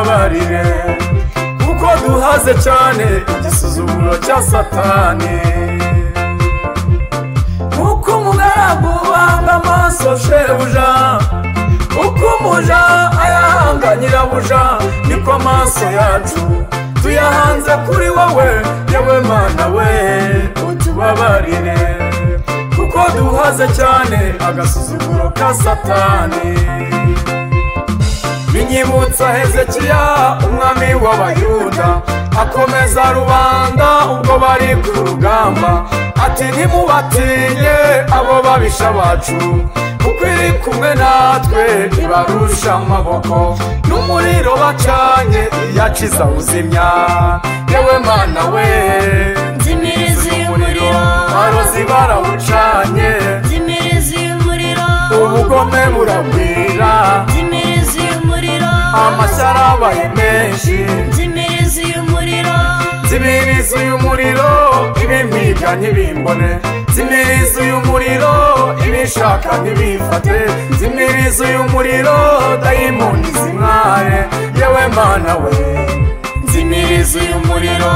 utubabarire kuko duhaze cyane igisuzuguro cya satani. Uko umugaragu wanga amaso shebuja uko umuja ayahanga nyirabuja niko amaso yacu tuyahanze kuri wowe yewe mana we utubabarire. Kuko duhaze cyane agasuzuguro ka satani. Binyibutsa hezekiya umwami w'abayuda. Akomeza rubanda ubwo bari ku rugamba. Ati ntimubatinye abo babisha bacu. Kuko iri kumwe natwe ibarusha amaboko. N'umuriro bacanye iyaciza uzimya. Yewe mana we nzimiriza umuriro barozi barawucanye. Nzimiriza umuriro ubugome buragwira. Umuriro amashyara abaye menshi. Nzimiriza umuriro zimiriza uyu muriro ibimpiga ntibimbone. Zimiriza uyu muriro ibishaka ntibifate. Zimiriza uyu muriro dayimoni zimware. Yewe mana we. Zimiriza uyu muriro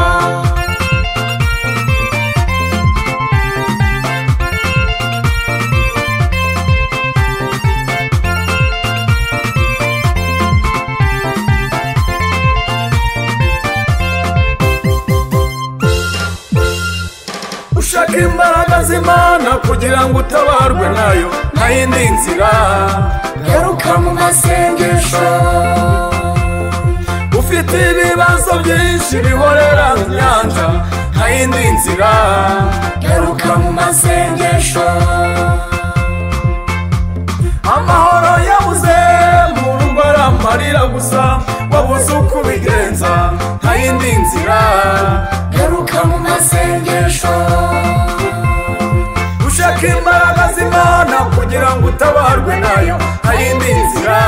ushaka imbaraga z'imana kugira ngo utabarwe na yo. Nta yindi nzira. Garuka mu masengesho. Ufite ibibazo byinshi bihorera inyanja nta yindi nzira. Garuka mu masengesho. Amahoro yabuze mu rugo aramarira gusa wabuze uko ubigenza. Nta yindi nzira. Garuka mu masengesho. Ushaka imbaraga z'imana kugira ngo utabarwe na yo nta yindi nzira.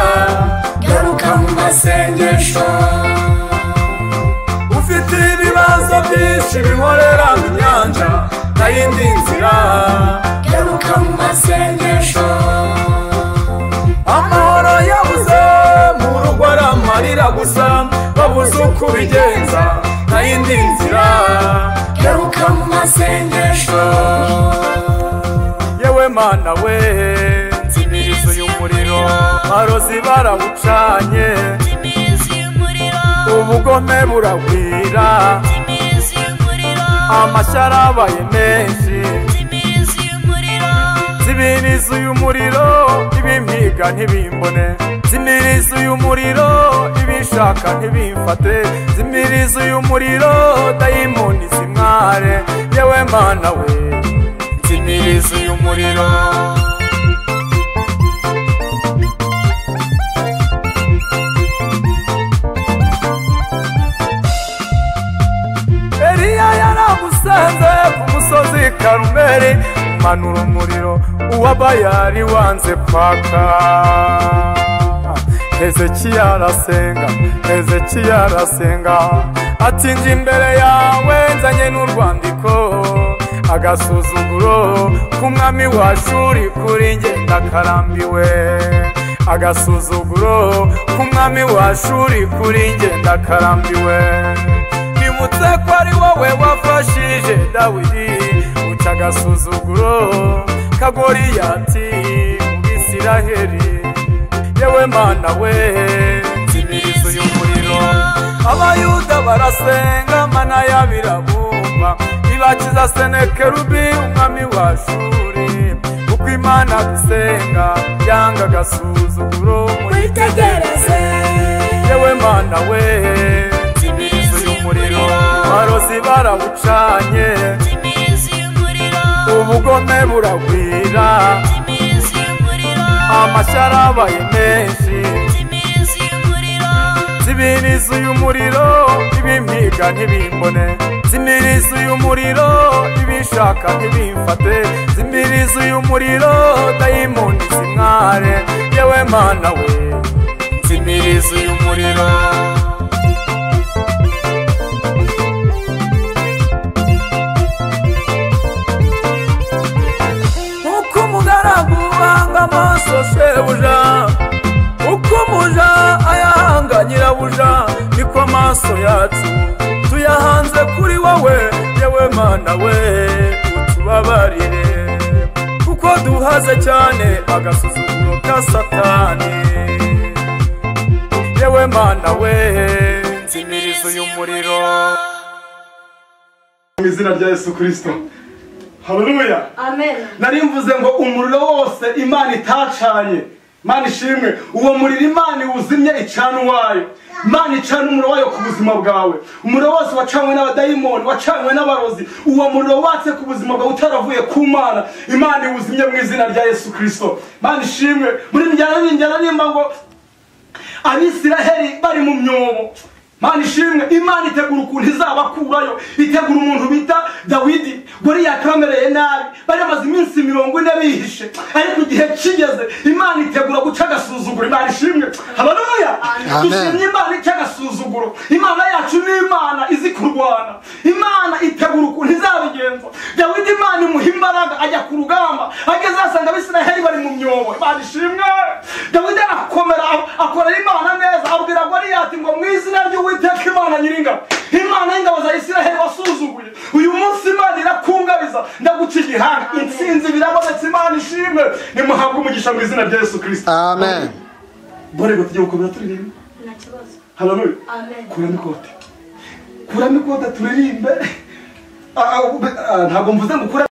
Garuka mu masengesho. Ufite ibibazo byinshi bihorera mu nyanja nta yindi nzira. Garuka mu masengesho. Amahoro yabuze mu rugo aramarira gusa babuze uko ubigenza nta yindi nzira. Garuka mu masengesho. Yewe mana we nzimiriza uyu muriro arozi barawucanye ubugome buragwira nzimiriza umuriro amashyara abaye menshi. Nzimiriza umuriro zimiriza uyu muriro ibimpiga ntibimbone. Zimiriza uyu muriro ibishaka ntibimfate. Zimiriza uyu muriro dayimoni zimware. Yewe mana we. Zimiriza uyu muriro eliya yaramusanze ku musozi karumeri manura umuriro uwa bayari wanze kwaka. Hezekiya arasenga hezekiya arasenga ati imbere yawe nzanye n'urwandiko. Agasuzuguro k'umwami wa shuri kuri nge ndakarambiwe. Agasuzuguro k'umwami wa shuri kuri nge ndakarambiwe. Nibutse ko ari wowe wafashije dawidi uca agasuzuguro kagoriyati mu bisiraheri yewe mana we nzimiriza uyu muriro abayuda barasenga mana yabirabumva ibakiza senekerubi umwami wa shuri. Kuko imana dusenga yanga agasuzuguro muyitegereze yewe mana we nzimiriza uyu muriro barozi barawucanye umuriro ubugome buragwira. Nzimiriza umuriro amashyara abaye menshi. umuriro zimirizo y'umuriro ibimpiga ntibimbone. Zimirizo y'umuriro ibishaka ntibimfate. Zimirizo y'umuriro dayimoni zimware. Yewe mana we. Zimirizo y'umuriro nk'uko umugaragu wanga amaso shebuja nyirabuja niko amaso yacu. Tuyahanze kuri wowe yewe mana we utubabarire. Kuko duhaze cyane agasuzuguro ka satani. Yewe mana we nzimiriza uyu muriro mu izina rya yesu kirisito haleluya amen. Nari mvuze ngo umuriro wose imana itacanye. Imana ishimwe. Uwo muriro imana iwuzimye icana uwayo. Imana icana umuriro wayo ku buzima bwawe. Umuriro wose wacanywe n'abadayimoni wacanywe n'abarozi. Uwo muriro watse ku buzima bwawe utaravuye ku mana. Imana iwuzimye mu izina rya yesu kirisito imana ishimwe. Muri njyana n'injyana nimba ngo abisiraheli bari mu myobo. Mana ishimwe imana itegura ukuntu izabakurayo itegura umuntu bita dawidi. Goriyati bamereye nabi bari bamaze iminsi mirongo ine bihishe. Ariko igihe kigeze imana itegura guca agasuzuguro. Imana ishimwe. Haleluya! Dushimye imana ica agasuzuguro. Imana yacu ni imana izi kurwana. Imana itegura ukuntu izabigenza. Dawidi imana imuha imbaraga ajya ku rugamba. Ageze asanga abisiraheli bari mu myobo. Imana ishimwe. Dawidi arakomera akorera imana goriyati ngo mu izina ry'uwiteka imana nyiringabo. Imana y'ingabo za isiraheli wasuzuguye. Uyu munsi imana irakungabiza. Ndaguca igihanga. Intsinzi birabonetse. Imana ishimwe. Nimuhabwe umugisha mu izina rya yesu kirisito amen. Borego tujye gukomera turirimba nta kibazo. Haleluya amen. Kuramo ikote. Kuramo ikote turirimbe Ah, ah, ah, ntabwo mvuze ngo ukure